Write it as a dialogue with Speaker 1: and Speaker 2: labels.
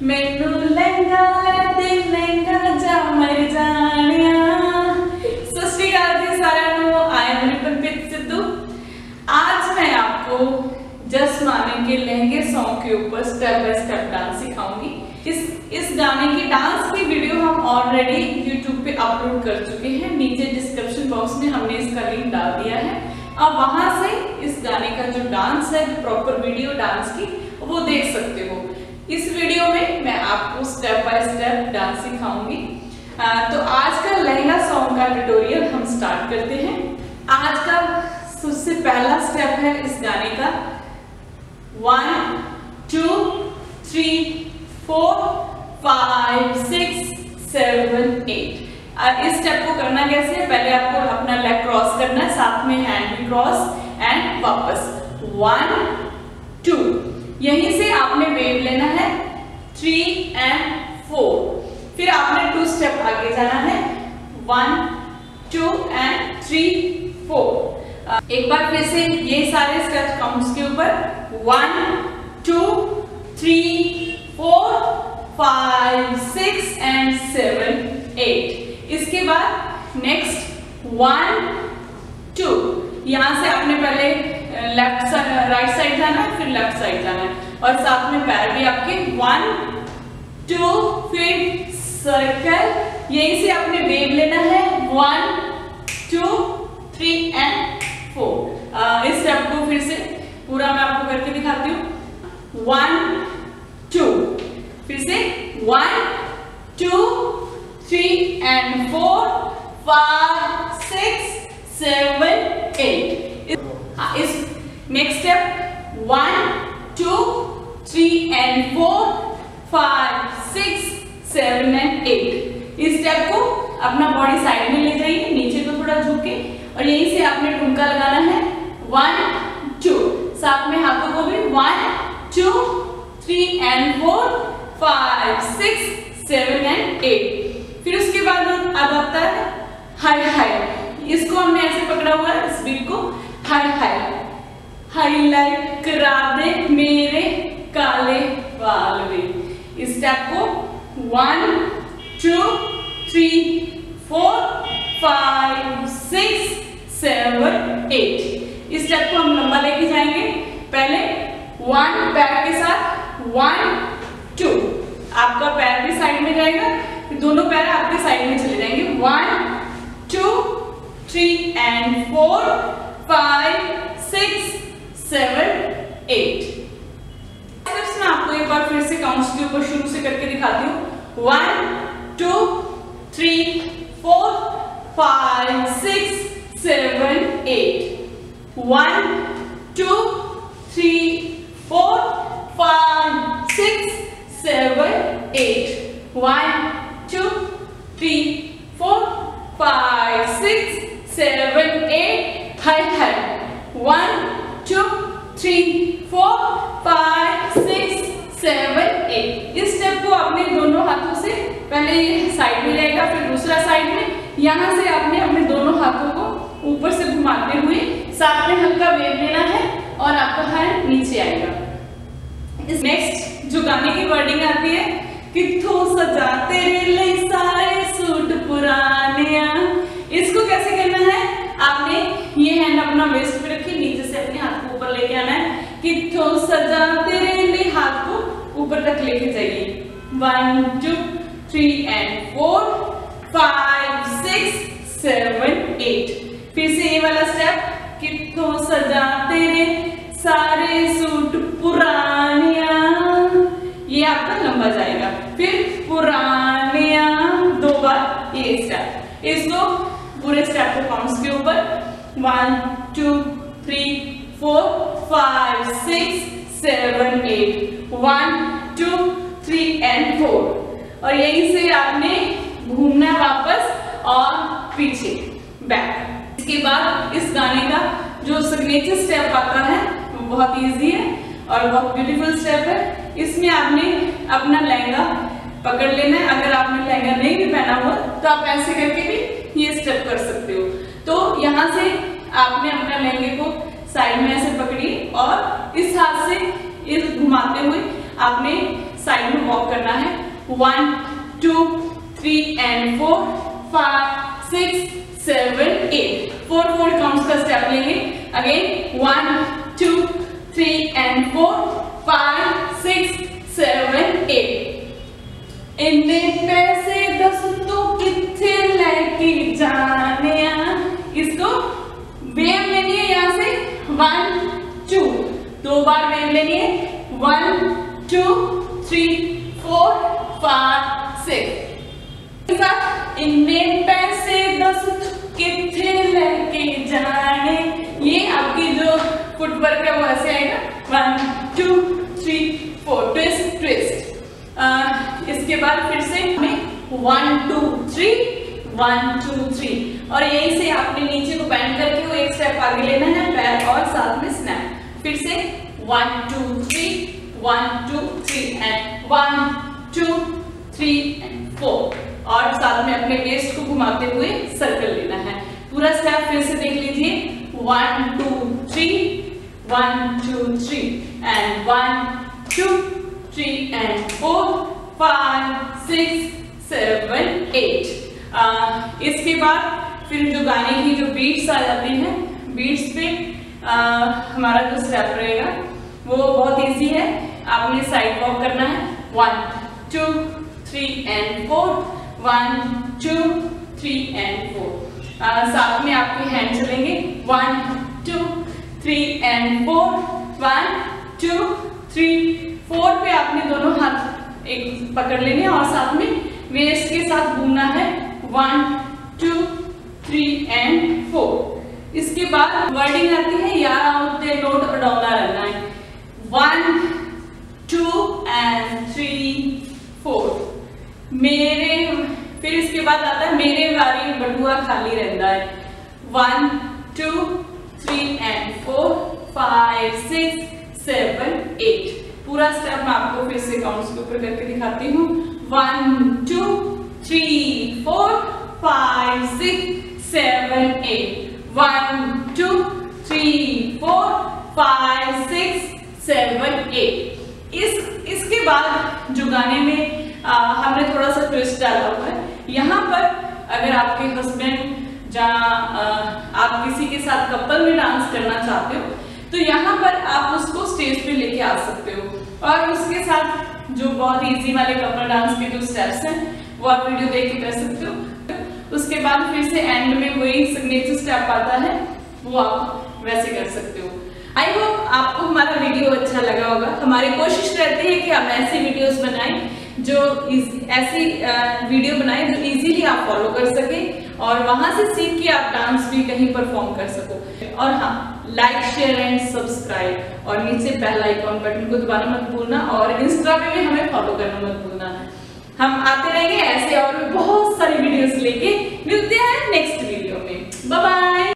Speaker 1: ਮੈਨੂੰ ਲਹਿੰਗਾ ਤੇ ਲਹਿੰਗਾ ਜਾ ਮਰ ਜਾਣਿਆ सत श्रीकाल जी सारा आई एम रिपनप्रीत सिद्धू आज मैं आपको जस माने के लहंगे सॉन्ग के ऊपर स्टेप बाय स्टेप डांस सिखाऊंगी इस इस गाने की डांस की वीडियो हम ऑलरेडी यूट्यूब पे अपलोड कर चुके हैं नीचे डिस्क्रिप्शन बॉक्स में हमने इसका लिंक डाल दिया है अब वहां से इस गाने का जो डांस है प्रॉपर वीडियो डांस की वो देख सकते हो इस वीडियो में मैं आपको स्टेप बाय स्टेप डांस सिखाऊँगी। तो आज का लहंगा सॉन्ग का ट्यूटोरियल हम स्टार्ट करते हैं। आज का सबसे पहला स्टेप है इस गाने का। One two three four five six seven eight इस स्टेप को करना कैसे है? पहले आपको अपना लेग क्रॉस करना है, साथ में हैंड क्रॉस एंड वापस। वन टू यहीं से आपने वेव लेना है थ्री एंड फोर फिर आपने टू स्टेप आगे जाना है one two and three four एक बार फिर से ये सारे स्टेप काउंट्स के ऊपर one two three four five six and seven eight इसके बाद नेक्स्ट वन टू यहाँ से आपने पहले लेफ़्ट राइट साइड जाना है, फिर लेफ़्ट साइड जाना है। और साथ में पैर भी आपके वन टू फिर सर्कल यहीं से आपने वेव लेना है one two three and four इस स्टेप को फिर से पूरा मैं आपको करके दिखाती हूँ। वन टू फिर से one two three and four five six seven eight इस next step one two three and four five six seven and eight इस स्टेप को अपना बॉडी साइड में ले जाइए, नीचे को थोड़ा झुके और यहीं से आपने ठुमका लगाना है। वन टू साथ में हाथों को भी। One two three and four five six seven and eight फिर उसके बाद अब आता है हाय हाय इसको हमने ऐसे पकड़ा हुआ है, इस बीट को। हाई हाई हाई हाईलाइट करा दे मेरे काले बाल इस स्टेप को one two three four five six seven eight इस स्टेप को हम लंबा लेके जाएँगे। पहले वन पैर के साथ वन टू आपका पैर भी साइड में जाएगा दोनों पैर आपके साइड में चले जाएँगे। One two three and four five six seven eight मैं आपको एक बार फिर से काउंट्स के ऊपर शुरू से करके दिखाती हूँ। One two three four five six seven eight one two three four five six seven eight one two three four five six seven eight hi hi one three four five six seven eight इस step को आपने दोनों हाथों से पहले side में रहेगा, फिर दूसरा साइड में। यहाँ से आपने अपने दोनों हाथों को ऊपर से घुमाते हुए साथ में हल्का वेव लेना है और आपका हैंड नीचे आएगा। नेक्स्ट जो गाने की वर्डिंग आती है किथों सजा तेरे लिए सारे सूट पुराने इसको कैसे करना है? आपने ये हैंड अपना वेस्ट पे रखी नीचे से अपने हाथ को ऊपर लेके आना है किथों सजा तेरे लिए हाथ को ऊपर तक लेके जाइए one two three and four five six seven eight फिर से ये वाला स्टेप किथों सजा तेरे सारे सूट पुरानिया। ये आपका लंबा जाएगा। फिर पुरानिया, दो बार ये स्टेप इसको पूरे स्टेप को के ऊपर। One two three four five six seven eight one two three and four और यहीं से आपने घूमना वापस और पीछे बैक इसके बाद इस गाने का जो सिग्नेचर स्टेप आता है, वो बहुत इजी है और बहुत ब्यूटीफुल स्टेप है। इसमें आपने अपना लहंगा पकड़ लेना है। अगर आपने लहंगा नहीं भी पहना हुआ तो आप ऐसे करके भी ये स्टेप कर सकते हो। तो यहाँ से आपने अपना लहंगे को साइड में ऐसे पकड़ी और इस हाथ से इस घुमाते हुए आपने साइड में वॉक करना है। One two three and four five six seven eight four four counts का स्टेप लेंगे। Again one two three and four five six seven eight इन्ने पैसे दस तो कितने लेके जाने इसको वेव लेनी है यहाँ से वन टू दो बार wave one two three four five six इन्ने पैसे दस कितने लेके जाने ये आपकी जो फुटवर्क है वो ऐसे आएगा। One two three four twist twist इसके बाद फिर से हमें one two three one two three और यहीं से आपने नीचे को बैंड करके वो एक स्टेप आगे लेना है, पैर और साथ में स्नैप फिर से one two three one two three and one two three and four और साथ में अपने वेस्ट को घुमाते हुए सर्कल लेना है। पूरा स्टेप फिर से देख लीजिए। One two three one two three and one two three and four five six seven eight इसके बाद फिर जो गाने की जो बीट्स आ जाती हैं बीट्स पे आ, हमारा जो स्टेप रहेगा वो बहुत इजी है। आपने साइड वॉक करना है। One two three and four one two three and four साथ में आपके हैंड चलेंगे। One two three and four one two three four पे आपने दोनों हाथ एक पकड़ लेने और साथ में वेस्ट के साथ घूमना है। One two three and four इसके बाद वर्डिंग आती है दे नोट अडौना रहना है। One two and three four मेरे, फिर इसके बाद आता है, मेरे बारी बटुआ खाली रहता है. One two three and four five six seven eight पूरा स्टेप मैं आपको फिर से काउंट्स के ऊपर करके दिखाती हूँ. One two three four five six seven eight one two three four five six seven eight इस इसके बाद जो गाने में आ, हमने थोड़ा सा ट्विस्ट डाला हुआ है यहाँ पर अगर आपके हस्बैंड जहाँ आप किसी के साथ कपल में डांस करना चाहते हो तो यहाँ पर आप उसको स्टेज पे लेके आ सकते हो। और उसके साथ जो बहुत इजी वाले कपल डांस के जो स्टेप्स हैं वो आप वीडियो देख के कर सकते हो। उसके बाद फिर से एंड में वही सिग्नेचर स्टेप आता है वो आप वैसे कर सकते हो। आई होप आपको हमारा वीडियो अच्छा लगा होगा। हमारी कोशिश रहती है कि हम ऐसी वीडियोस बनाएँ जो ऐसी वीडियो बनाए जो इजीली आप फॉलो कर सके और वहाँ से सीख के आप डांस भी कहीं परफॉर्म कर सको। और हाँ लाइक शेयर एंड सब्सक्राइब और नीचे बेल आइकॉन बटन को दबाना मत भूलना और इंस्टा पे भी हमें फॉलो करना मत भूलना। हम आते रहेंगे ऐसे और बहुत सारी वीडियोस लेके। मिलते हैं नेक्स्ट वीडियो में। बाय